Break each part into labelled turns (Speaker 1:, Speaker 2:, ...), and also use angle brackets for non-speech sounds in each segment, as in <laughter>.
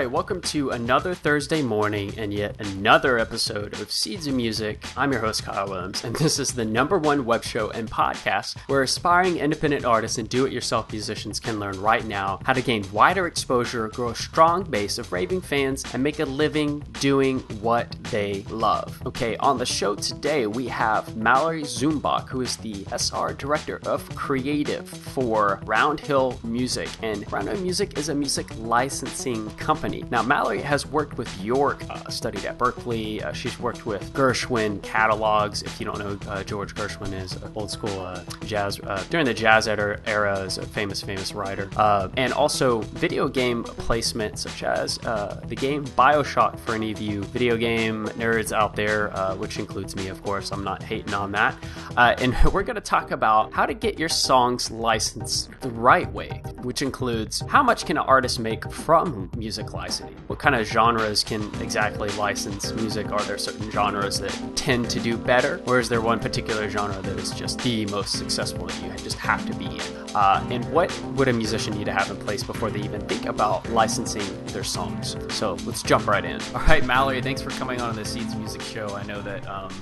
Speaker 1: right, welcome to another Thursday morning and yet another episode of Seeds of Music. I'm your host, Kyle Williams, and this is the number one web show and podcast where aspiring independent artists and do it yourself musicians can learn right now how to gain wider exposure, grow a strong base of raving fans, and make a living doing what they love. Okay, on the show today, we have Mallory Zumbach, who is the SR Director of Creative for Round Hill Music. And Round Hill Music is a music licensing company. Now, Mallory has worked with Bjork, uh, studied at Berklee. Uh, she's worked with Gershwin catalogs. If you don't know, uh, George Gershwin is an old school uh, jazz uh, during the jazz era, era is a famous, famous writer. Uh, and also video game placement, such as the game Bioshock. For any of you video game nerds out there, which includes me, of course, I'm not hating on that. and <laughs> we're going to talk about how to get your songs licensed the right way, which includes how much can an artist make from music licensing? What kind of genres can exactly license music? Are there certain genres that tend to do better? Or is there one particular genre that is just the most successful that you just have to be in? Uh, and what would a musician need to have in place before they even think about licensing their songs? So let's jump right in. All right, Mallory, thanks for coming on the Seeds Music Show. I know that. Um,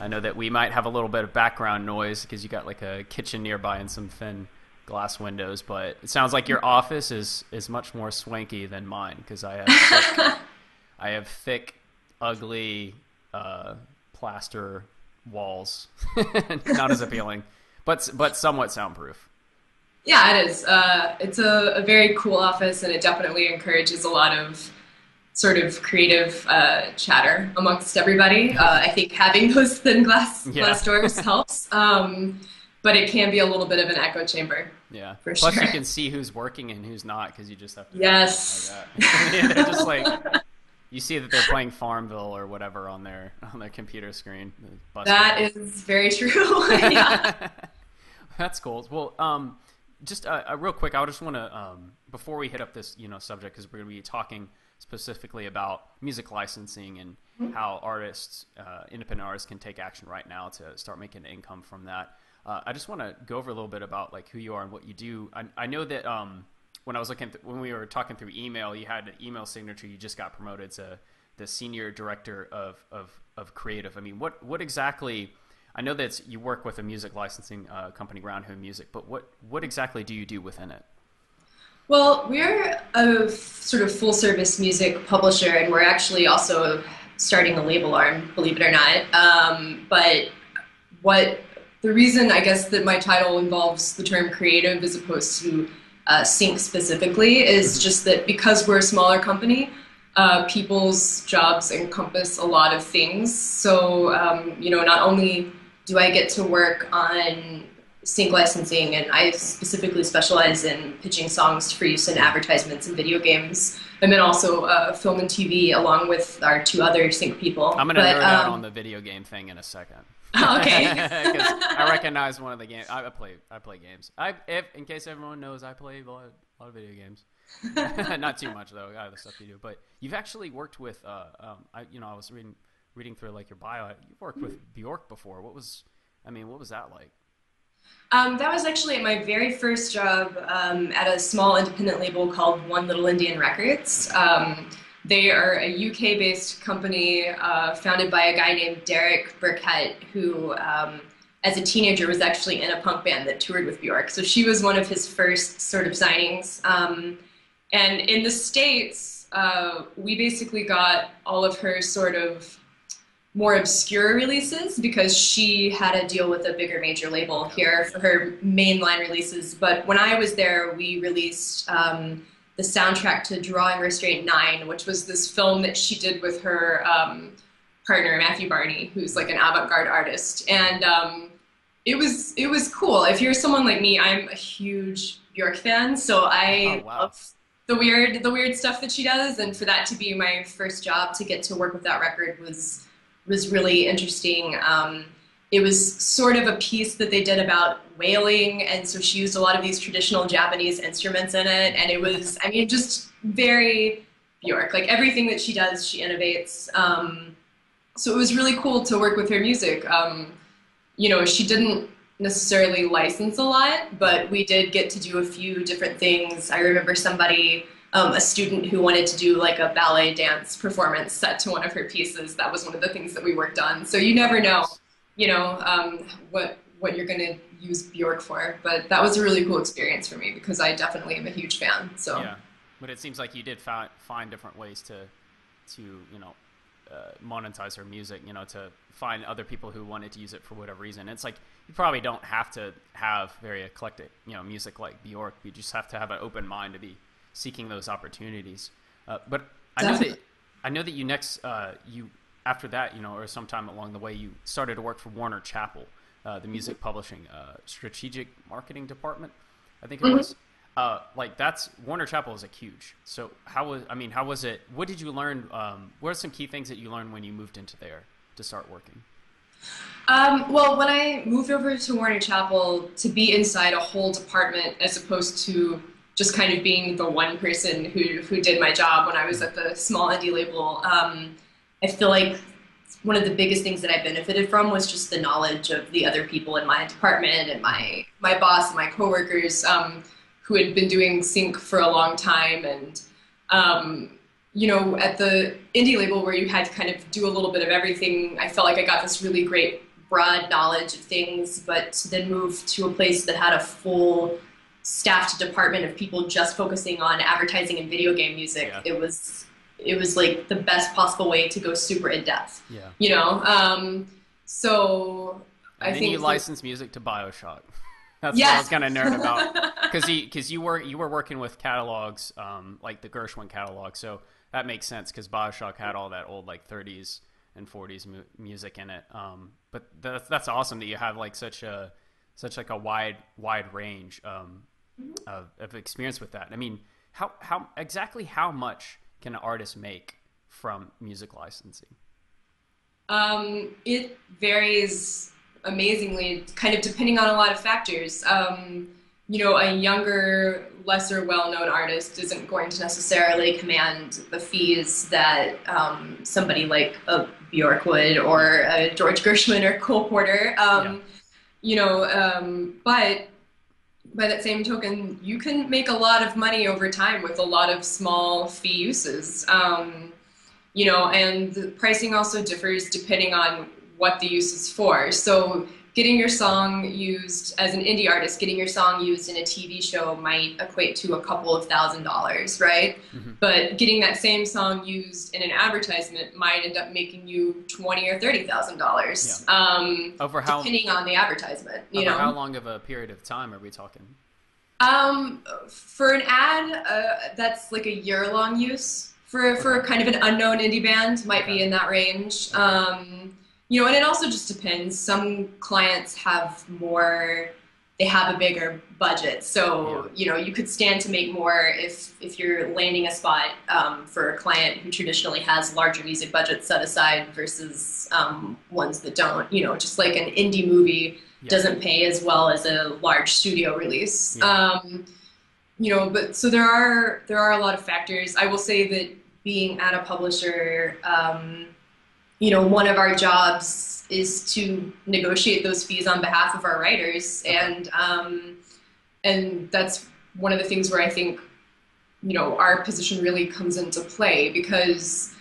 Speaker 1: I know that we might have a little bit of background noise because you got like a kitchen nearby and some thin glass windows, but it sounds like your office is is much more swanky than mine because I have thick, <laughs> I have thick, ugly uh, plaster walls, <laughs> not as appealing, but but somewhat soundproof.
Speaker 2: Yeah, it is. Uh, it's a, a, very cool office, and it definitely encourages a lot of sort of creative uh, chatter amongst everybody. Uh, I think having those thin glass <laughs> yeah. glass doors helps. Um, but it can be a little bit of an echo chamber.
Speaker 1: Yeah. For Plus, sure. you can see who's working and who's not because you just have to.
Speaker 2: Yes.
Speaker 1: Like <laughs> <laughs> just like you see that they're playing Farmville or whatever on their on their computer screen.
Speaker 2: That is very true. <laughs>
Speaker 1: That's cool. Well, um, just uh, uh, real quick, I just want to um, before we hit up this you know subject because we're going to be talking specifically about music licensing and mm-hmm. how artists, uh, independent artists, can take action right now to start making income from that. Uh, I just want to go over a little bit about like who you are and what you do. I, I know that um, when I was looking th- when we were talking through email, you had an email signature. You just got promoted to the senior director of of, of creative. I mean, what what exactly? I know that you work with a music licensing uh, company, Round Hill Music, but what what exactly do you do within it?
Speaker 2: Well, we're a sort of full service music publisher, and we're actually also starting a label arm, believe it or not. Um, but what the reason I guess that my title involves the term creative as opposed to uh, sync specifically is mm-hmm. just that because we're a smaller company, uh, people's jobs encompass a lot of things. So, um, you know, not only do I get to work on sync licensing, and I specifically specialize in pitching songs for use in advertisements and video games. And then also uh, film and TV, along with our two other sync people.
Speaker 1: I'm going to nerd um, out on the video game thing in a second.
Speaker 2: Okay. <laughs>
Speaker 1: Because I <laughs> recognize one of the games. I play. I play games. I, if in case everyone knows, I play a lot, a lot of video games. <laughs> Not too much though. I have the stuff you do. But you've actually worked with. Uh, um, I, you know, I was reading reading through like your bio. You've worked with Bjork before. What was? I mean, what was that like?
Speaker 2: Um, that was actually my very first job um, at a small independent label called One Little Indian Records. Um, they are a UK based company uh, founded by a guy named Derek Birkett, who, um, as a teenager, was actually in a punk band that toured with Bjork. So she was one of his first sort of signings. Um, and in the States, uh, we basically got all of her sort of more obscure releases because she had a deal with a bigger major label here for her mainline releases. But when I was there, we released. Um, the soundtrack to Drawing Restraint 9, which was this film that she did with her um, partner, Matthew Barney, who's like an avant garde artist. And um, it was it was cool. If you're someone like me, I'm a huge Bjork fan, so I oh, wow. love the weird the weird stuff that she does. And for that to be my first job to get to work with that record was was really interesting. Um, it was sort of a piece that they did about whaling, and so she used a lot of these traditional Japanese instruments in it, and it was, I mean, just very Bjork. Like everything that she does, she innovates. Um, so it was really cool to work with her music. Um, you know, she didn't necessarily license a lot, but we did get to do a few different things. I remember somebody um, a student who wanted to do like a ballet dance performance set to one of her pieces. That was one of the things that we worked on. So you never know, you know, um, what what you're going to use Bjork for. But that was a really cool experience for me because I definitely am a huge fan. So
Speaker 1: yeah, but it seems like you did find find different ways to to you know uh, monetize her music. You know, to find other people who wanted to use it for whatever reason. It's like you probably don't have to have very eclectic you know music like Bjork. You just have to have an open mind to be seeking those opportunities. Uh, but I know that I know that you next uh, you after that you know or sometime along the way you started to work for Warner Chappell, uh, the music publishing uh, strategic marketing department. I think it mm-hmm. was. Uh, like that's Warner Chappell is like huge. So how was I mean how was it? What did you learn? Um, what are some key things that you learned when you moved into there to start working?
Speaker 2: Um, well, when I moved over to Warner Chappell to be inside a whole department as opposed to just kind of being the one person who who did my job when I was at the small indie label, um, I feel like one of the biggest things that I benefited from was just the knowledge of the other people in my department and my my boss and my coworkers um, who had been doing sync for a long time and um, you know at the indie label where you had to kind of do a little bit of everything I felt like I got this really great broad knowledge of things but to then move to a place that had a full staffed department of people just focusing on advertising and video game music yeah. it was it was like the best possible way to go super in depth.
Speaker 1: Yeah.
Speaker 2: You know, um, so
Speaker 1: and
Speaker 2: I think
Speaker 1: you license music to Bioshock. <laughs> That's yes. what I was kind of nerd about <laughs> because because you were you were working with catalogs um, like the Gershwin catalog, so that makes sense because Bioshock had all that old like 30s and 40s mu- music in it. Um, but that's that's awesome that you have like such a such like a wide wide range um, mm-hmm. of, of experience with that. I mean, how how exactly how much can an artist make from music licensing?
Speaker 2: Um, it varies amazingly, kind of depending on a lot of factors. Um, you know, a younger, lesser well-known artist isn't going to necessarily command the fees that um, somebody like a Bjork would, or a George Gershwin or Cole Porter. Um, yeah. You know, um, but by that same token, you can make a lot of money over time with a lot of small fee uses. Um, you know, and the pricing also differs depending on what the use is for. So getting your song used as an indie artist, getting your song used in a TV show might equate to a couple of thousand dollars, right? Mm-hmm. But getting that same song used in an advertisement might end up making you twenty or thirty thousand yeah. dollars. Um,
Speaker 1: over how
Speaker 2: depending on the advertisement, you know,
Speaker 1: how long of a period of time are we talking?
Speaker 2: Um, for an ad, uh, that's like a year long use. For for kind of an unknown indie band, might be in that range. Um, you know, and it also just depends. Some clients have more, they have a bigger budget. So, you know, you could stand to make more if, if you're landing a spot um, for a client who traditionally has larger music budgets set aside versus um, ones that don't. You know, just like an indie movie yeah. doesn't pay as well as a large studio release. Yeah. Um, you know, but so there are there are a lot of factors. I will say that being at a publisher, um, you know, one of our jobs is to negotiate those fees on behalf of our writers, and um, and that's one of the things where I think, you know, our position really comes into play because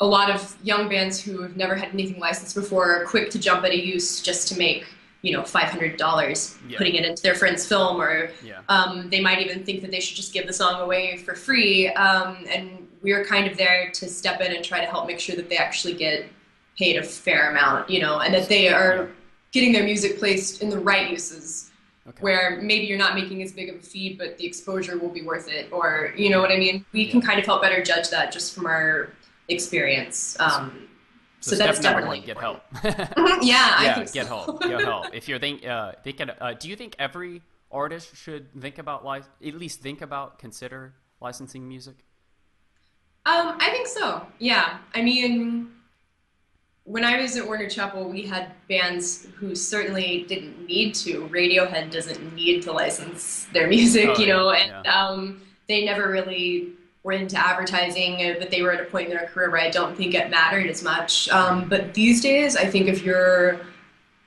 Speaker 2: a lot of young bands who have never had anything licensed before are quick to jump at a use just to make you know five hundred dollars yeah. putting it into their friend's film, or yeah. um, they might even think that they should just give the song away for free. Um, and we're kind of there to step in and try to help make sure that they actually get paid a fair amount, you know, and that they are getting their music placed in the right uses. Okay. Where maybe you're not making as big of a fee, but the exposure will be worth it, or you know what I mean. We yeah. can kind of help better judge that just from our experience. Um,
Speaker 1: so, so that's definitely get help. <laughs> <laughs>
Speaker 2: Yeah,
Speaker 1: yeah, get so. help. Get help. <laughs> If you're think, uh, thinking, uh, do you think every artist should think about li- at least think about consider licensing music?
Speaker 2: Um, I think so. Yeah, I mean, when I was at Warner Chappell, we had bands who certainly didn't need to. Radiohead doesn't need to license their <laughs> music, oh, you know, and yeah. um, they never really were into advertising, uh, but they were at a point in their career where I don't think it mattered as much. Um, but these days, I think if you're,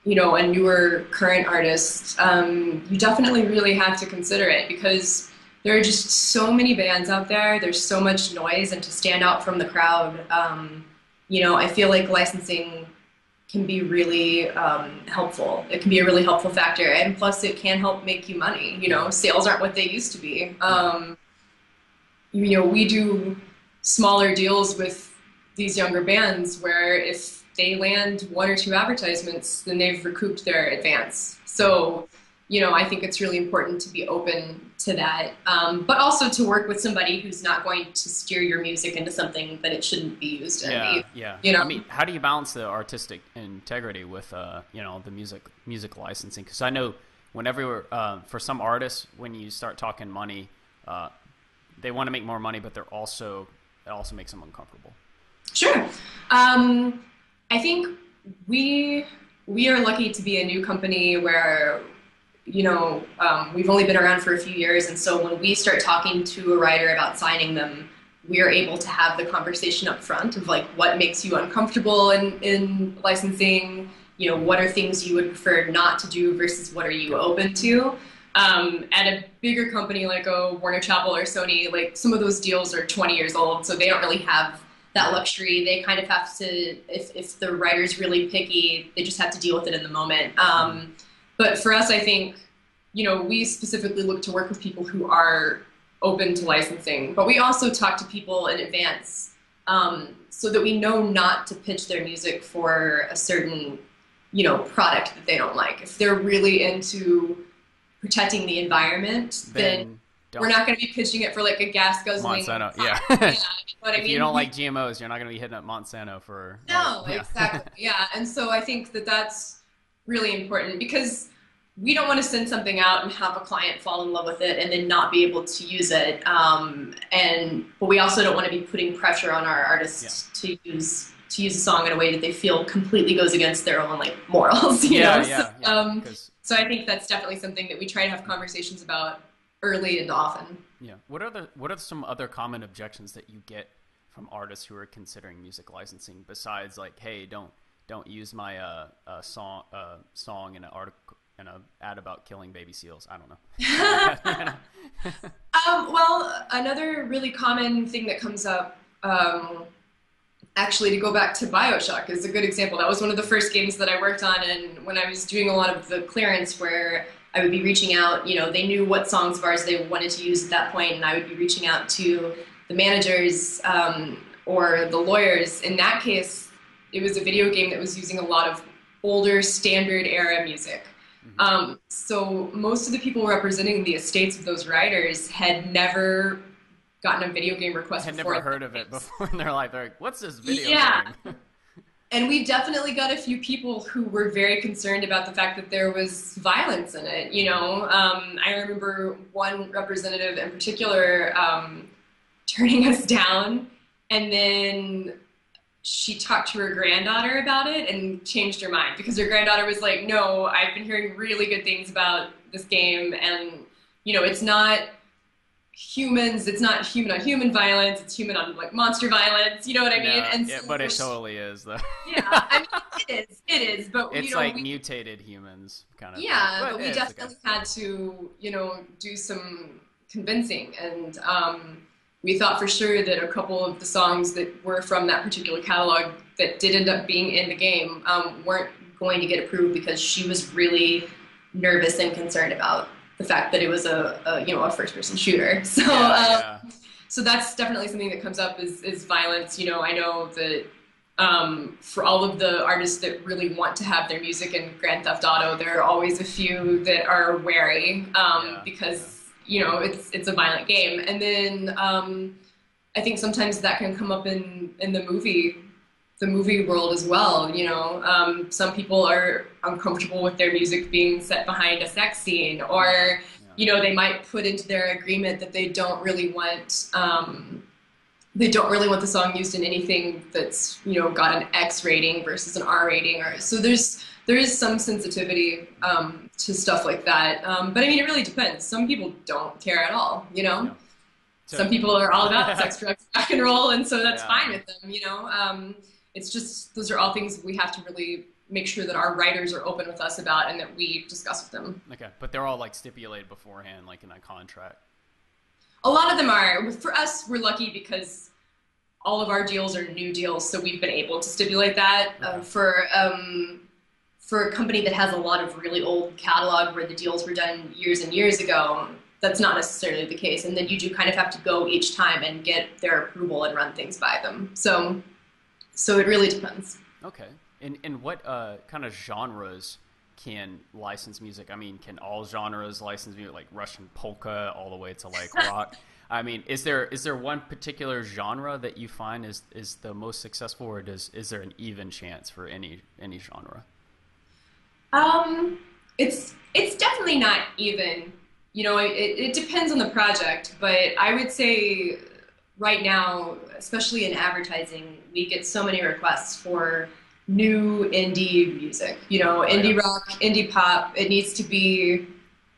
Speaker 2: you know, a newer current artist, um, you definitely really have to consider it because there are just so many bands out there. There's so much noise, and to stand out from the crowd, um, you know, I feel like licensing can be really um, helpful. It can be a really helpful factor, and plus, it can help make you money. You know, sales aren't what they used to be. Um, you know, we do smaller deals with these younger bands where if they land one or two advertisements, then they've recouped their advance. So, you know, I think it's really important to be open to that, um, but also to work with somebody who's not going to steer your music into something that it shouldn't be used in.
Speaker 1: Yeah, yeah.
Speaker 2: You know,
Speaker 1: I mean, how do you balance the artistic integrity with, uh, you know, the music music licensing? Because I know whenever uh, for some artists, when you start talking money, uh, they want to make more money, but they're also it also makes them uncomfortable.
Speaker 2: Sure. Um, I think we we are lucky to be a new company where you know um, we've only been around for a few years, and so when we start talking to a writer about signing them, we are able to have the conversation up front of like what makes you uncomfortable in in licensing. You know, what are things you would prefer not to do versus what are you open to? Um, at a bigger company like a Warner Chappell or Sony, like some of those deals are 20 years old, so they don't really have that luxury. They kind of have to, if, if the writer's really picky, they just have to deal with it in the moment. Um, but for us, I think, you know, we specifically look to work with people who are open to licensing, but we also talk to people in advance um, so that we know not to pitch their music for a certain, you know, product that they don't like. If they're really into protecting the environment, then, then. We're not going to be pitching it for like a gas guzzling.
Speaker 1: Monsanto, yeah. <laughs> yeah you know if mean? you don't like GMOs, you're not going to be hitting up Monsanto for.
Speaker 2: No, like, yeah. <laughs> exactly. Yeah, and so I think that that's really important because we don't want to send something out and have a client fall in love with it and then not be able to use it. Um, and but we also don't want to be putting pressure on our artists yeah. to use to use a song in a way that they feel completely goes against their own like morals. <laughs> You
Speaker 1: yeah,
Speaker 2: know?
Speaker 1: yeah, so, yeah. Um,
Speaker 2: so I think that's definitely something that we try to have conversations about early and often.
Speaker 1: Yeah. What are the what are some other common objections that you get from artists who are considering music licensing besides like, hey, don't don't use my uh, uh song uh, song in an article in an ad about killing baby seals. I don't know. <laughs> <laughs>
Speaker 2: um, well, another really common thing that comes up. Um, actually, to go back to Bioshock is a good example. That was one of the first games that I worked on, and when I was doing a lot of the clearance, where I would be reaching out. You know, they knew what songs of ours they wanted to use at that point, and I would be reaching out to the managers um, or the lawyers. In that case, it was a video game that was using a lot of older standard era music. Mm-hmm. Um, so most of the people representing the estates of those writers had never gotten a video game request.
Speaker 1: Had
Speaker 2: before
Speaker 1: never heard of it before in their life. They're like, "What's this video
Speaker 2: yeah.
Speaker 1: game?" <laughs>
Speaker 2: and we definitely got a few people who were very concerned about the fact that there was violence in it. You know, um, I remember one representative in particular um, <laughs> turning us down, and then she talked to her granddaughter about it and changed her mind because her granddaughter was like, "No, I've been hearing really good things about this game, and you know, it's not." humans it's not human on human violence it's human on like monster violence you know what i mean?
Speaker 1: Yeah, and yeah, but it totally is though.
Speaker 2: Yeah i mean it is it is but
Speaker 1: it's
Speaker 2: you know,
Speaker 1: like
Speaker 2: we,
Speaker 1: mutated humans kind of
Speaker 2: yeah but, but we definitely had to you know do some convincing and um, we thought for sure that a couple of the songs that were from that particular catalog that did end up being in the game um, weren't going to get approved because she was really nervous and concerned about the fact that it was a, a you know a first person shooter. <laughs> So yeah, um, yeah. so that's definitely something that comes up is is violence. You know, I know that um, for all of the artists that really want to have their music in Grand Theft Auto, there are always a few that are wary um, yeah, because you know it's it's a violent game. And then um, I think sometimes that can come up in in the movie the movie world as well. You know, um, some people are uncomfortable with their music being set behind a sex scene, or yeah. you know, they might put into their agreement that they don't really want. Um, they don't really want the song used in anything that's you know got an X rating versus an R rating, or so there's there is some sensitivity um, to stuff like that. Um, but I mean, it really depends. Some people don't care at all. You know. Yeah. So, some people are all about sex, <laughs> drugs, rock and roll, and so that's yeah. fine with them, you know. Um, it's just those are all things we have to really make sure that our writers are open with us about and that we discuss with them.
Speaker 1: Okay, but they're all like stipulated beforehand, like in a contract.
Speaker 2: A lot of them are. For us, we're lucky because all of our deals are new deals, so we've been able to stipulate that. Uh, for um, for a company that has a lot of really old catalog where the deals were done years and years ago, that's not necessarily the case. And then you do kind of have to go each time and get their approval and run things by them. So, so it really depends.
Speaker 1: Okay. And and what uh, kind of genres can license music? I mean, can all genres license music, like Russian polka all the way to like <laughs> rock? I mean, is there is there one particular genre that you find is is the most successful, or does is there an even chance for any any genre?
Speaker 2: Um, it's it's definitely not even. You know, it, it depends on the project, but I would say right now, especially in advertising, we get so many requests for new indie music. You know, indie rock, indie pop. It needs to be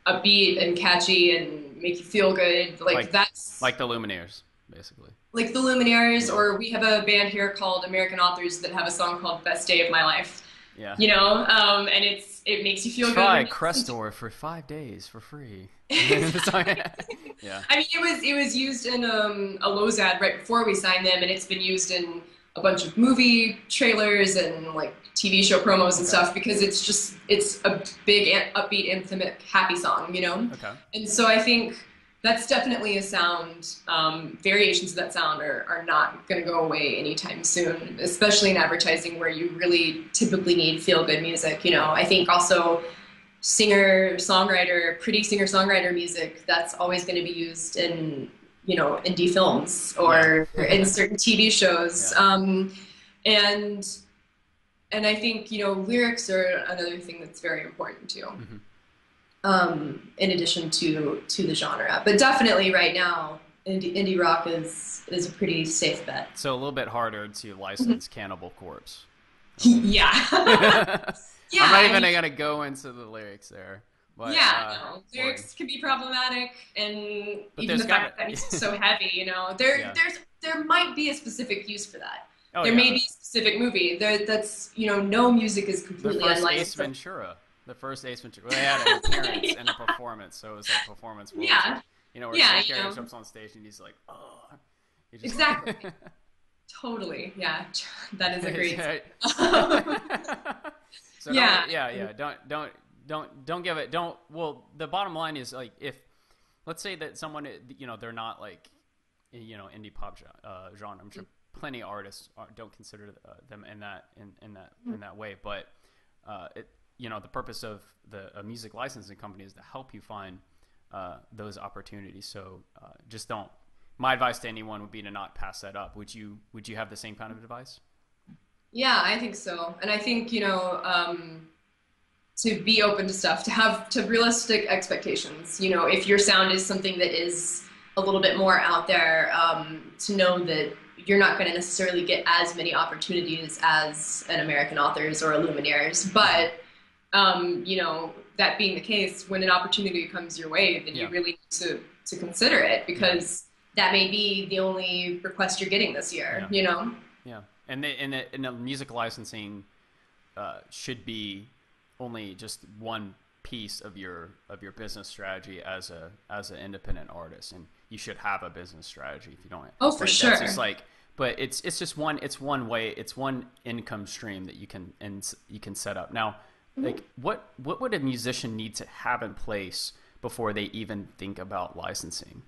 Speaker 2: upbeat and catchy and make you feel good. Like,
Speaker 1: Like-
Speaker 2: that's
Speaker 1: Like the Lumineers, basically.
Speaker 2: like the
Speaker 1: Lumineers,
Speaker 2: or we have a band here called American Authors that have a song called "Best Day of My Life."
Speaker 1: Yeah.
Speaker 2: You know, um, and it's it makes you feel
Speaker 1: Try
Speaker 2: good.
Speaker 1: Crestor for five days for free. <laughs> <laughs> yeah.
Speaker 2: I mean, it was it was used in um, a Lowe's ad right before we signed them, and it's been used in a bunch of movie trailers and like TV show promos and
Speaker 1: Okay.
Speaker 2: stuff because it's just it's a big upbeat, intimate, happy song, you know.
Speaker 1: Okay.
Speaker 2: And so I think that's definitely a sound. Um, variations of that sound are, are not going to go away anytime soon, especially in advertising where you really typically need feel good music. You know, I think also singer songwriter, pretty singer songwriter music that's always going to be used in you know indie films or in certain TV shows.
Speaker 1: Yeah.
Speaker 2: Um, and and I think you know lyrics are another thing that's very important too
Speaker 1: Mhm.
Speaker 2: um, in addition to to the genre. But definitely right now, indie, indie rock is is a pretty safe bet.
Speaker 1: So a little bit harder to license Cannibal Corpse. <laughs>
Speaker 2: yeah, <laughs> <laughs> yeah.
Speaker 1: I'm not
Speaker 2: I
Speaker 1: even
Speaker 2: mean,
Speaker 1: gonna go into the lyrics there. But,
Speaker 2: yeah,
Speaker 1: uh,
Speaker 2: no, lyrics can be problematic, and
Speaker 1: But
Speaker 2: even the fact that <laughs> music's so heavy, you know, there
Speaker 1: Yeah.
Speaker 2: there's there might be a specific use for that.
Speaker 1: oh,
Speaker 2: there
Speaker 1: yeah.
Speaker 2: may be a specific movie. There that's you know no music is completely the
Speaker 1: first Ace. Ventura. The first Ace Ventura. They had an <laughs> appearance and a performance, so it was like performance.
Speaker 2: Yeah,
Speaker 1: You know, where
Speaker 2: Yeah, you know.
Speaker 1: jumps on stage and he's like, oh.
Speaker 2: Exactly. <laughs> totally. Yeah, that is a great.
Speaker 1: so
Speaker 2: Yeah.
Speaker 1: yeah, yeah. Don't don't don't don't give it. Don't. Well, the bottom line is like if let's say that someone you know they're not like you know indie pop uh, genre. I'm sure plenty of artists are, don't consider uh, them in that in, in that in that way. But uh, it you know the purpose of the a music licensing company is to help you find uh, those opportunities. So uh, just don't. My advice to anyone would be to not pass that up. Would you Would you have the same kind of advice?
Speaker 2: Yeah, I think so. And I think, you know, um, to be open to stuff, to have to realistic expectations. You know, if your sound is something that is a little bit more out there, um, to know that you're not going to necessarily get as many opportunities as an American authors or a Lumineers. But, um, you know, that being the case, when an opportunity comes your way, then
Speaker 1: Yeah.
Speaker 2: you really need to, to consider it because that may be the only request you're getting this year,
Speaker 1: Yeah.
Speaker 2: you know?
Speaker 1: Yeah, and the, and the, and the music licensing uh, should be only just one piece of your of your business strategy as a as an independent artist, and you should have a business strategy if you don't.
Speaker 2: Oh, for sure.
Speaker 1: it's like, but it's it's just one it's one way it's one income stream that you can and you can set up now.
Speaker 2: Mm-hmm.
Speaker 1: Like what what would a musician need to have in place before they even think about licensing?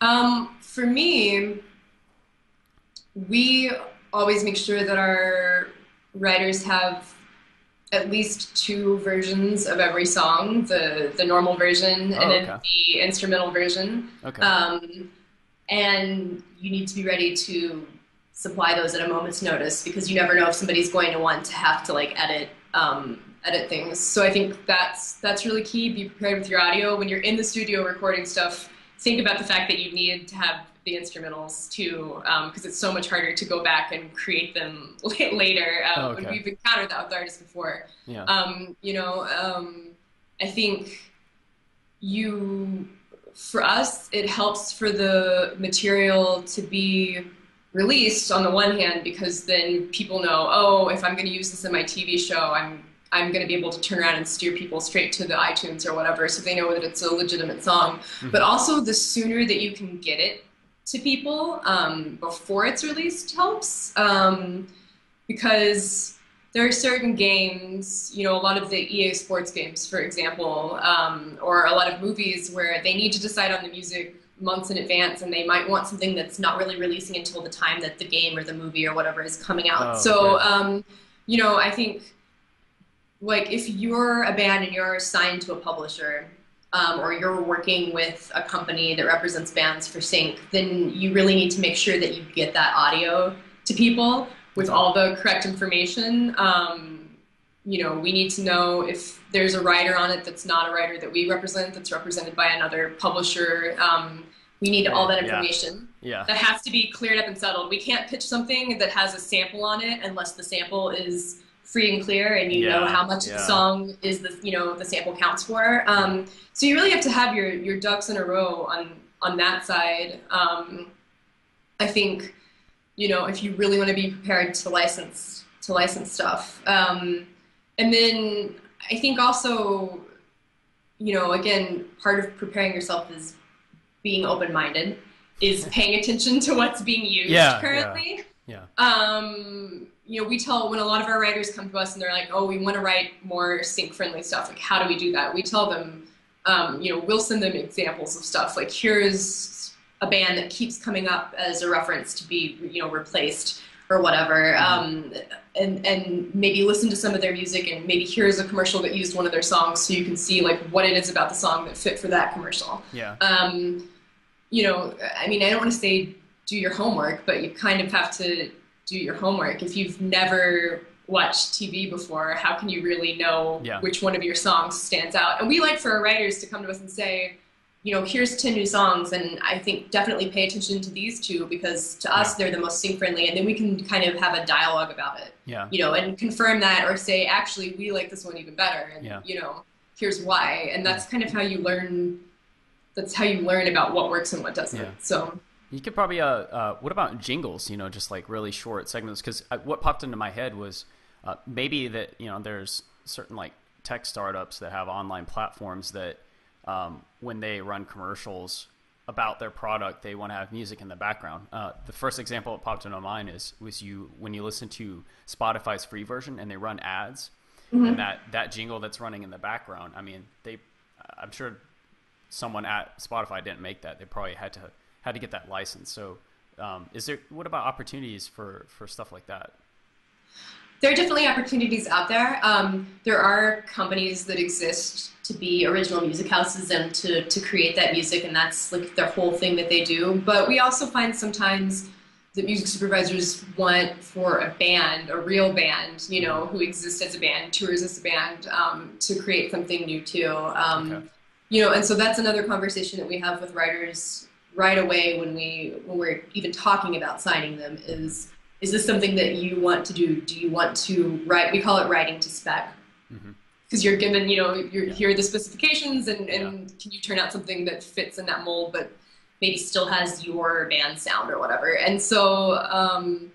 Speaker 2: Um, for me, we always make sure that our writers have at least two versions of every song the the normal version
Speaker 1: Oh,
Speaker 2: and then
Speaker 1: okay.
Speaker 2: the instrumental version
Speaker 1: Okay.
Speaker 2: um, and you need to be ready to supply those at a moment's notice because you never know if somebody's going to want to have to like edit um, edit things so i think that's that's really key be prepared with your audio when you're in the studio recording stuff think about the fact that you need to have the instrumentals too because it's so much harder to go back and create them <laughs> later um,
Speaker 1: Oh, okay.
Speaker 2: we've encountered that with artists before
Speaker 1: yeah.
Speaker 2: um, you know, um, I think you, for us, it helps for the material to be released on the one hand because then people know, oh, if I'm going to use this in my TV show, I'm I'm going to be able to turn around and steer people straight to the iTunes or whatever, so they know that it's a legitimate song. Mm-hmm. But also, the sooner that you can get it to people um, before it's released helps, um, because there are certain games, you know, a lot of the EA Sports games, for example, um, or a lot of movies where they need to decide on the music months in advance and they might want something that's not really releasing until the time that the game or the movie or whatever is coming out. Oh, so, um, you know, I think like if you're a band and you're signed to a publisher um, or you're working with a company that represents bands for sync, then you really need to make sure that you get that audio to people with all the correct information. Um, you know, we need to know if there's a writer on it that's not a writer that we represent, that's represented by another publisher. Um, we need all that information.
Speaker 1: Yeah. yeah.
Speaker 2: That has to be cleared up and settled. We can't pitch something that has a sample on it unless the sample is free and clear and you yeah. know how much yeah. the song is the you know the sample counts for. Um, so you really have to have your your ducks in a row on on that side. Um, I think you know if you really want to be prepared to license to license stuff. Um, and then I think also, you know, again, part of preparing yourself is being open minded, is paying attention to what's being used
Speaker 1: yeah,
Speaker 2: currently.
Speaker 1: Yeah.
Speaker 2: yeah. Um, you know, we tell when a lot of our writers come to us and they're like, "Oh, we want to write more sync friendly stuff. Like, how do we do that?" We tell them, um, you know, we'll send them examples of stuff. Like, here's a band that keeps coming up as a reference to be, you know, replaced or whatever. Mm-hmm. Um, and and maybe listen to some of their music and maybe here's a commercial that used one of their songs so you can see like what it is about the song that fit for that commercial.
Speaker 1: Yeah.
Speaker 2: Um, you know, I mean, I don't want to say do your homework, but you kind of have to do your homework. If you've never watched TV before, how can you really know
Speaker 1: yeah.
Speaker 2: which one of your songs stands out? And we like for our writers to come to us and say, you know, here's 10 new songs, and I think definitely pay attention to these two because to us they're the most sync friendly, and then we can kind of have a dialogue about it.
Speaker 1: Yeah.
Speaker 2: You know, and confirm that or say, actually, we like this one even better, and
Speaker 1: yeah.
Speaker 2: you know, here's why, and that's kind of how you learn. That's how you learn about what works and what doesn't.
Speaker 1: Yeah.
Speaker 2: So.
Speaker 1: You could probably, uh, uh, what about jingles? You know, just like really short segments. Because what popped into my head was uh, maybe that you know there's certain like tech startups that have online platforms that um, when they run commercials about their product, they want to have music in the background. Uh, the first example that popped into my mind is was you when you listen to Spotify's free version and they run ads, mm-hmm. and that that jingle that's running in the background. I mean, they, I'm sure someone at Spotify didn't make that. They probably had to had to get that license. So, um, is there what about opportunities for for stuff like that?
Speaker 2: there are definitely opportunities out there. Um, there are companies that exist to be original music houses and to, to create that music, and that's like their whole thing that they do. But we also find sometimes that music supervisors want for a band, a real band, you know, who exists as a band, tours as a band, um, to create something new too. Um, okay. You know, and so that's another conversation that we have with writers right away when we when we're even talking about signing them is is this something that you want to do? Do you want to write? We call it writing to spec. Because mm-hmm. you're given, you know, you're, yeah. here are the specifications, and, and yeah. can you turn out something that fits in that mold, but maybe still has your band sound or whatever. And so um,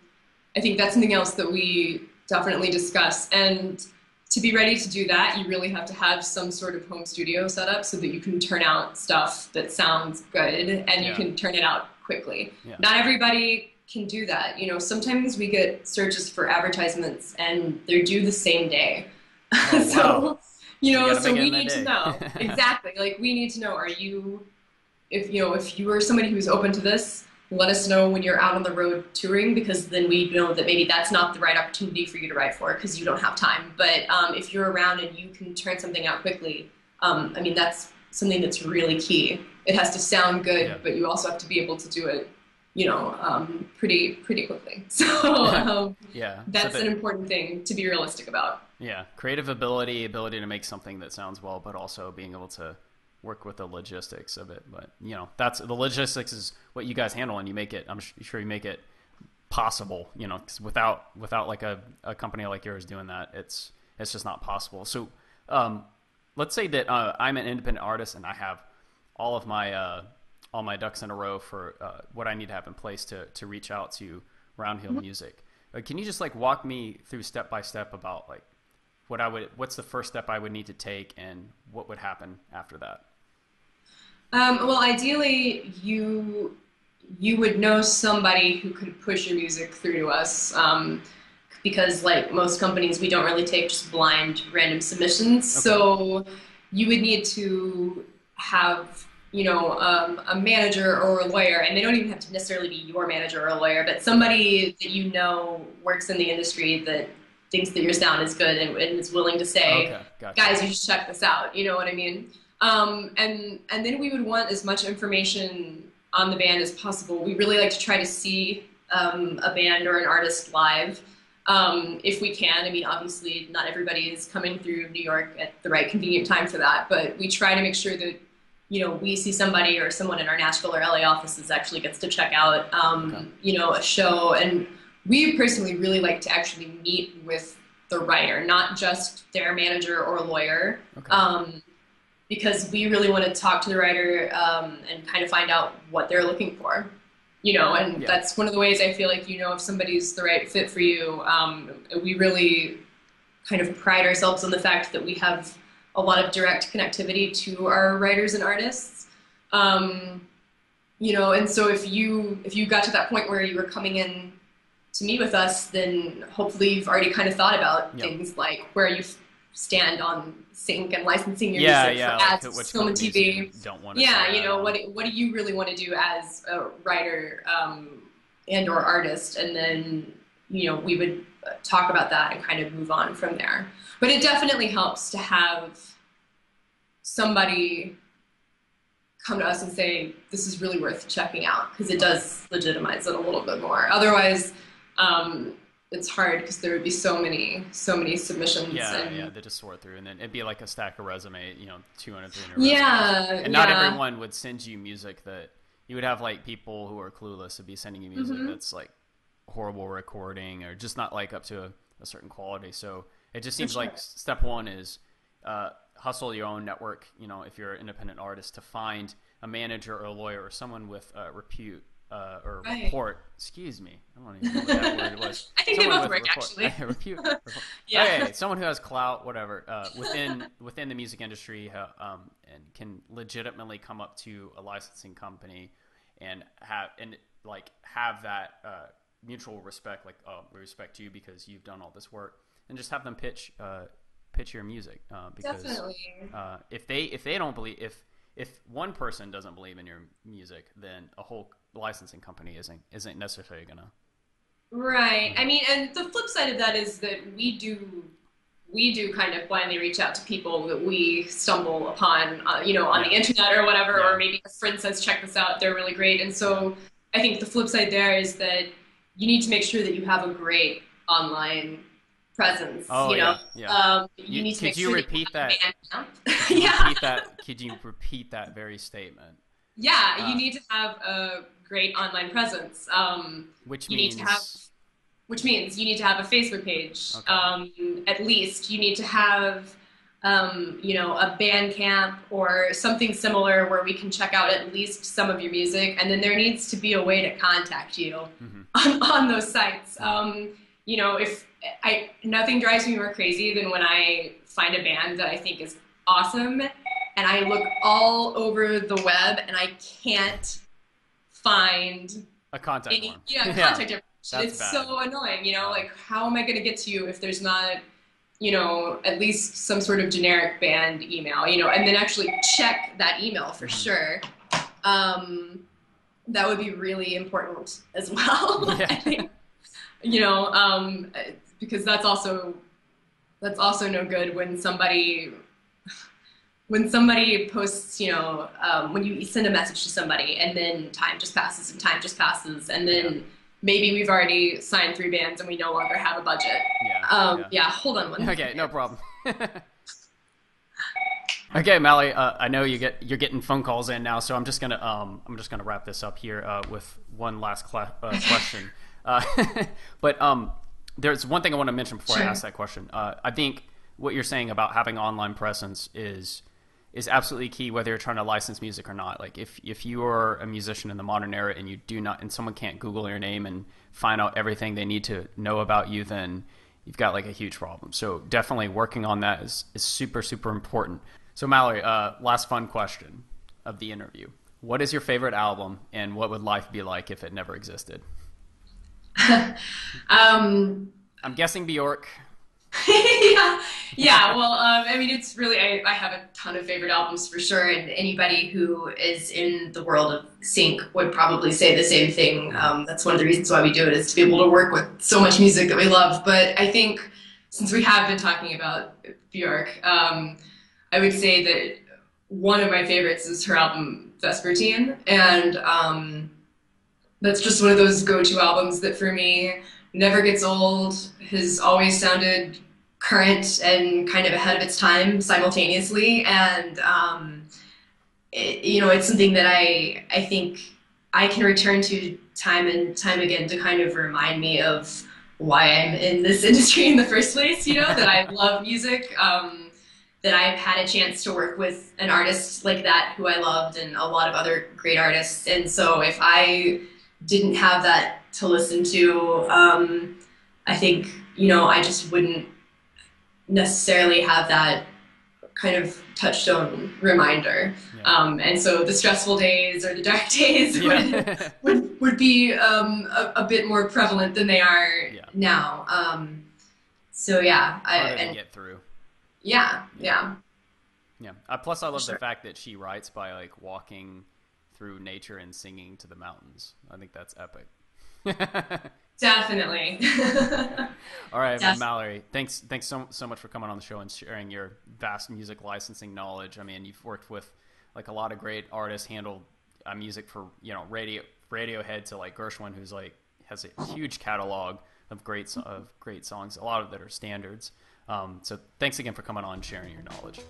Speaker 2: I think that's something else that we definitely discuss. And to be ready to do that, you really have to have some sort of home studio set up so that you can turn out stuff that sounds good and yeah. you can turn it out quickly. Not everybody can do that. You know, sometimes we get searches for advertisements and they're due the same day.
Speaker 1: Oh, <laughs>
Speaker 2: so,
Speaker 1: wow.
Speaker 2: you know, so we need to know <laughs> exactly. Like, we need to know: Are you, if you know, if you are somebody who's open to this, let us know when you're out on the road touring because then we know that maybe that's not the right opportunity for you to write for because you don't have time. But um, if you're around and you can turn something out quickly, um, I mean, that's something that's really key. It has to sound good, yeah. but you also have to be able to do it you know, um, pretty pretty quickly. <laughs> So um,
Speaker 1: yeah,
Speaker 2: that's
Speaker 1: so
Speaker 2: an important thing to be realistic about.
Speaker 1: Yeah, creative ability, ability to make something that sounds well, but also being able to work with the logistics of it. But you know, that's the logistics is what you guys handle, and you make it. I'm sure you make it possible. You know, cause without without like a, a company like yours doing that, it's it's just not possible. So, um, let's say that uh, I'm an independent artist and I have all of my uh, all my ducks in a row for uh, what I need to have in place to to reach out to Round Hill mm-hmm. Music. Uh, can you just like walk me through step by step about like what I would what's the first step I would need to take and what would happen after that?
Speaker 2: Um, well, ideally, you you would know somebody who could push your music through to us. Um, because like most companies, we don't really take just blind random submissions. Okay. So you would need to have you know um, a manager or a lawyer, and they don't even have to necessarily be your manager or a lawyer, but somebody that you know works in the industry that thinks that your sound is good and, and is willing to say, okay, gotcha. guys, you should check this out. You know what I mean? Um, and and then we would want as much information on the band as possible. We really like to try to see um, a band or an artist live um, if we can. I mean, obviously, not everybody is coming through New York at the right convenient time for that, but we try to make sure that you know we see somebody or someone in our Nashville or LA offices actually gets to check out um, okay. you know a show. And we personally really like to actually meet with the writer, not just their manager or lawyer. Okay. Because we really want to talk to the writer um, and kind of find out what they're looking for you know and yeah. that's one of the ways i feel like you know if somebody's the right fit for you um, we really kind of pride ourselves on the fact that we have a lot of direct connectivity to our writers and artists um, you know and so if you if you got to that point where you were coming in to meet with us then hopefully you've already kind of thought about yep. things like where you stand on sync and licensing your
Speaker 1: yeah,
Speaker 2: music
Speaker 1: yeah,
Speaker 2: for ads,
Speaker 1: like
Speaker 2: film and TV.
Speaker 1: Don't want
Speaker 2: yeah, you know what? What do you really want to do as a writer um, and or artist? And then you know we would talk about that and kind of move on from there. But it definitely helps to have somebody come to us and say this is really worth checking out because it does legitimize it a little bit more. Otherwise. Um, it's hard because there would be so many so many submissions
Speaker 1: yeah
Speaker 2: and,
Speaker 1: yeah they just sort through and then it'd be like a stack of resume you know 200 300
Speaker 2: yeah
Speaker 1: resumes. and not everyone would send you music that you would have like people who are clueless would be sending you music mm-hmm. that's like horrible recording or just not like up to a, a certain quality so it just seems sure. like step one is uh, hustle your own network you know if you're an independent artist to find a manager or a lawyer or someone with uh, repute uh, or right. report. Excuse me, I don't even know what that word was. <laughs>
Speaker 2: I think someone they both work report, actually. <laughs>
Speaker 1: repute, report. <laughs> yeah. Okay, someone who has clout, whatever, uh, within within the music industry, uh, um, and can legitimately come up to a licensing company and have and like have that uh, mutual respect, like oh, we respect you because you've done all this work, and just have them pitch uh, pitch your music uh, because if they if they don't believe if if one person doesn't believe in your music, then a whole licensing company isn't isn't necessarily gonna.
Speaker 2: Right. I mean, and the flip side of that is that we do we do kind of blindly reach out to people that we stumble upon, uh, you know, on yeah. the internet or whatever, yeah. or maybe a friend says, "Check this out; they're really great." And so, I think the flip side there is that you need to make sure that you have a great online presence.
Speaker 1: Oh,
Speaker 2: you know,
Speaker 1: yeah, yeah. Um,
Speaker 2: you, you, need to
Speaker 1: could you repeat that?
Speaker 2: Could <laughs> yeah.
Speaker 1: Repeat that. Could you repeat that very statement?
Speaker 2: Yeah, uh, you need to have a great online presence. Um,
Speaker 1: which
Speaker 2: you
Speaker 1: means
Speaker 2: need to have, which means you need to have a Facebook page. Okay. Um, at least you need to have. Um, you know, a Bandcamp or something similar where we can check out at least some of your music, and then there needs to be a way to contact you mm-hmm. <laughs> on, on those sites. Um, you know, if I nothing drives me more crazy than when I find a band that I think is awesome and I look all over the web and I can't find
Speaker 1: a contact
Speaker 2: any, yeah, <laughs> yeah, contact information. It's bad. so annoying, you know, like how am I going to get to you if there's not, you know, at least some sort of generic band email, you know, and then actually check that email for mm-hmm. sure. Um, that would be really important as <laughs> well. Yeah. I think, you know, um, because that's also that's also no good when somebody when somebody posts, you know, um, when you send a message to somebody and then time just passes and time just passes and then yeah. maybe we've already signed three bands and we no longer have a budget.
Speaker 1: Yeah.
Speaker 2: Um,
Speaker 1: yeah.
Speaker 2: yeah. Hold on one.
Speaker 1: Okay, no problem. <laughs> okay, Mally, uh, I know you get you're getting phone calls in now, so I'm just gonna um, I'm just gonna wrap this up here uh, with one last cl- uh, question. <laughs> Uh, <laughs> but um, there's one thing I want to mention before sure. I ask that question. Uh, I think what you're saying about having online presence is is absolutely key whether you're trying to license music or not. Like if if you are a musician in the modern era and you do not and someone can't Google your name and find out everything they need to know about you, then you've got like a huge problem. So definitely working on that is, is super, super important. So Mallory, uh, last fun question of the interview. What is your favorite album and what would life be like if it never existed? <laughs> um, I'm guessing Bjork. <laughs>
Speaker 2: yeah, yeah. Well, um, I mean, it's really I, I, have a ton of favorite albums for sure, and anybody who is in the world of sync would probably say the same thing. Um, that's one of the reasons why we do it is to be able to work with so much music that we love. But I think since we have been talking about Bjork, um, I would say that one of my favorites is her album Vespertine, and um, that's just one of those go-to albums that for me never gets old, has always sounded current and kind of ahead of its time simultaneously. And, um, it, you know, it's something that I, I think I can return to time and time again to kind of remind me of why I'm in this <laughs> industry in the first place, you know, that I <laughs> love music. Um, that I've had a chance to work with an artist like that who I loved and a lot of other great artists. And so if I didn't have that to listen to, um, I think, you know, I just wouldn't necessarily have that kind of touchstone reminder. Yeah. Um, and so the stressful days or the dark <laughs> days yeah. would, would, would be um, a, a, bit more prevalent than they are yeah. now. Um, so yeah,
Speaker 1: I and, get through.
Speaker 2: Yeah, yeah.
Speaker 1: Yeah. Uh, plus, I love sure. the fact that she writes by like walking through nature and singing to the mountains. I think that's epic. <laughs>
Speaker 2: Definitely.
Speaker 1: All right, Definitely. Mallory. Thanks, thanks so so much for coming on the show and sharing your vast music licensing knowledge. I mean, you've worked with like a lot of great artists, handled uh, music for you know radio Radiohead to like Gershwin, who's like has a huge catalog of great of great songs. A lot of that are standards. Um, so thanks again for coming on and sharing your knowledge.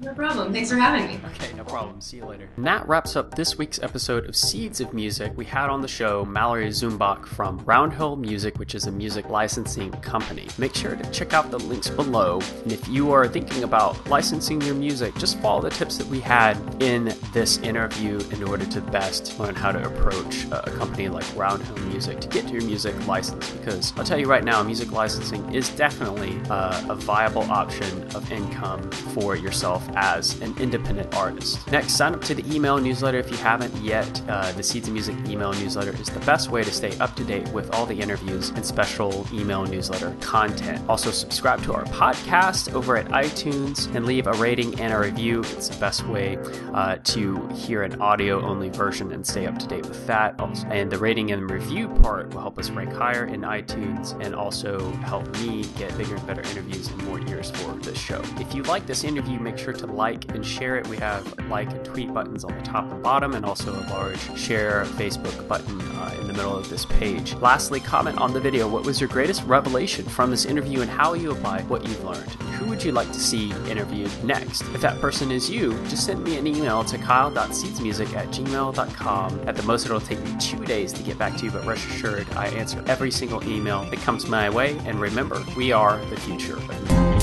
Speaker 2: No problem. Thanks for having me.
Speaker 1: Okay, no problem. See you later. And that wraps up this week's episode of Seeds of Music. We had on the show Mallory Zumbach from Round Hill Music, which is a music licensing company. Make sure to check out the links below. And if you are thinking about licensing your music, just follow the tips that we had in this interview in order to best learn how to approach a company like Round Hill Music to get your music licensed. Because I'll tell you right now, music licensing is definitely uh, a viable option of income for yourself as an independent artist. Next, sign up to the email newsletter if you haven't yet. Uh, the Seeds of Music email newsletter is the best way to stay up to date with all the interviews and special email newsletter content. Also, subscribe to our podcast over at iTunes and leave a rating and a review. It's the best way uh, to hear an audio only version and stay up to date with that. Also, and the rating and review part will help us rank higher in iTunes and also help me get bigger and better interviews more ears for this show. If you like this interview, make sure to like and share it. We have like and tweet buttons on the top and bottom, and also a large share Facebook button uh, in the middle of this page. Lastly, comment on the video. What was your greatest revelation from this interview and how you apply what you've learned? Who would you like to see interviewed next? If that person is you, just send me an email to kyle.seedsmusic at gmail.com. At the most, it'll take me two days to get back to you, but rest assured, I answer every single email that comes my way. And remember, we are the future of music.